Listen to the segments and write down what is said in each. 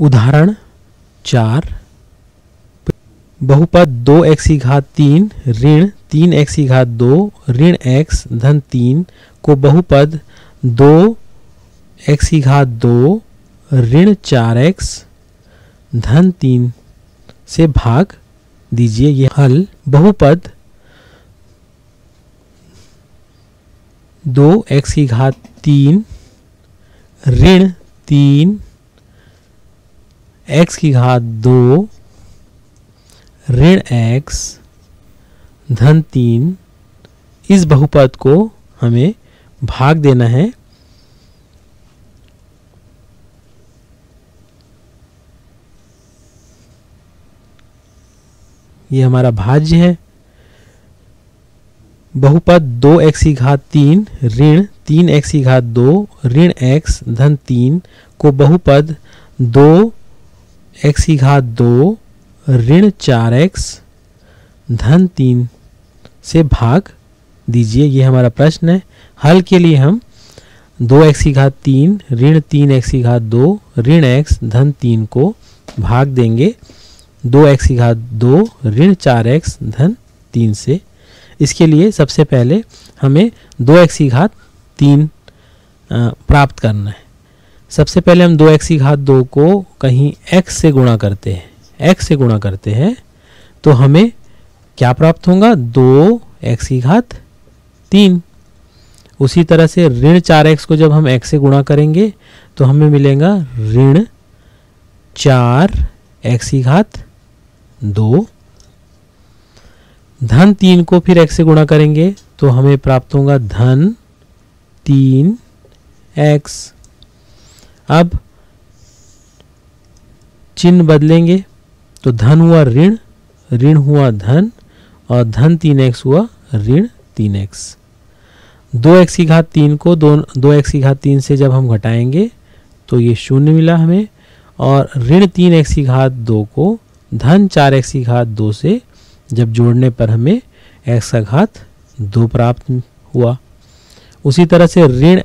उदाहरण चार। बहुपद दो एक्स की घात तीन, ऋण तीन एक्स की घात दो, ऋण एक्स धन तीन को बहुपद दो एक्स की घात दो, ऋण चार एक्स धन तीन से भाग दीजिए। यह हल बहुपद दो एक्स की घात तीन, ऋण तीन एक्स की घात दो, ऋण एक्स धन तीन, इस बहुपद को हमें भाग देना है। ये हमारा भाज्य है। बहुपद दो एक्स की घात तीन, ऋण तीन एक्स की घात दो, ऋण एक्स धन तीन को बहुपद दो एक्स की घात दो, ऋण चार एक्स, धन तीन से भाग दीजिए। ये हमारा प्रश्न है। हल के लिए हम दो एक्स की घात तीन, ऋण तीन एक्स की घात दो, ऋण एक्स, धन तीन को भाग देंगे। दो एक्स की घात दो, ऋण चार एक्स, धन तीन से। इसके लिए सबसे पहले हमें दो एक्स की घात तीन प्राप्त करना है। सबसे पहले हम दो एक्स की घात दो को कहीं एक्स से गुणा करते हैं। एक्स से गुणा करते हैं तो हमें क्या प्राप्त होगा? दो एक्स की घात तीन। उसी तरह से ऋण चार एक्स को जब हम एक्स से गुणा करेंगे तो हमें मिलेगा ऋण चार एक्स की घात दो। धन तीन को फिर एक्स से गुणा करेंगे तो हमें प्राप्त होगा धन तीन एक्स अब चिन्ह बदलेंगे तो धन हुआ ऋण ऋण हुआ धन और धन तीन एक्स हुआ ऋण तीन एक्स दो एक्स की घात तीन को दो दो एक्स की घात तीन से जब हम घटाएँगे तो ये शून्य मिला हमें और ऋण तीन एक्स की घात दो को धन चार एक्स की घात दो से जब जोड़ने पर हमें एक्स का घात दो प्राप्त हुआ। उसी तरह से ऋण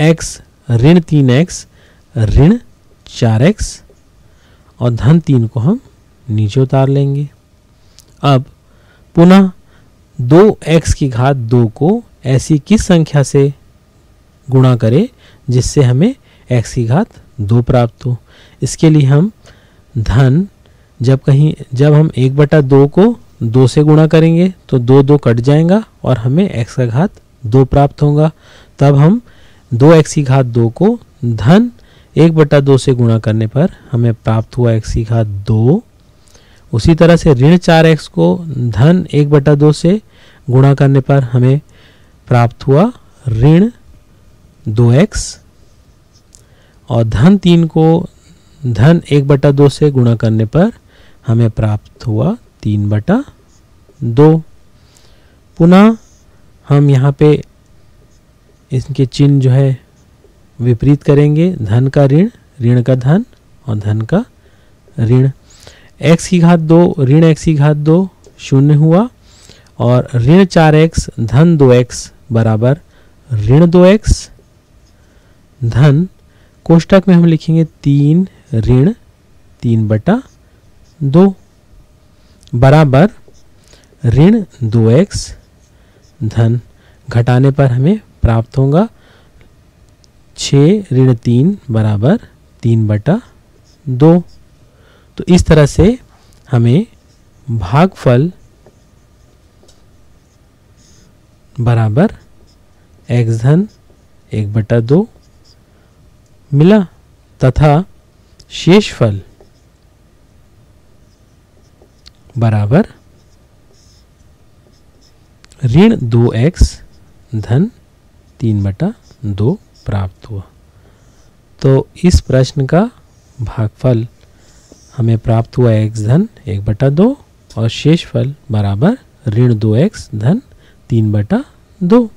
एक्स ऋण तीन एक्स ऋण चार एक्स और धन तीन को हम नीचे उतार लेंगे। अब पुनः दो एक्स की घात दो को ऐसी किस संख्या से गुणा करें जिससे हमें एक्स की घात दो प्राप्त हो? इसके लिए हम धन जब कहीं जब हम एक बटा दो को दो से गुणा करेंगे तो दो दो कट जाएगा और हमें एक्स का घात दो प्राप्त होगा। तब हम दो एक्स की घात दो को धन एक बटा दो से गुणा करने पर हमें प्राप्त हुआ एक्स की घात दो। उसी तरह से ऋण चार एक्स को धन एक बटा दो से गुणा करने पर हमें प्राप्त हुआ ऋण दो एक्स और धन तीन को धन एक बटा दो से गुणा करने पर हमें प्राप्त हुआ तीन बटा दो। पुनः हम यहाँ पे इनके चिन्ह जो है विपरीत करेंगे, धन का ऋण ऋण का धन और धन का ऋण। X की घात दो, ऋण x की घात दो, शून्य हुआ और ऋण चार एक्स धन दो एक्स बराबर ऋण दो एक्स धन। कोष्टक में हम लिखेंगे तीन, ऋण तीन बटा दो बराबर ऋण दो एक्स धन। घटाने पर हमें प्राप्त होगा छ ऋण तीन बराबर तीन बटा दो। तो इस तरह से हमें भागफल बराबर एक्स धन एक बटा दो मिला, तथा शेषफल बराबर ऋण दो एक्स धन तीन बटा दो प्राप्त हुआ। तो इस प्रश्न का भागफल हमें प्राप्त हुआ एक्स धन एक बटा दो और शेष फल बराबर ऋण दो एक्स धन तीन बटा दो।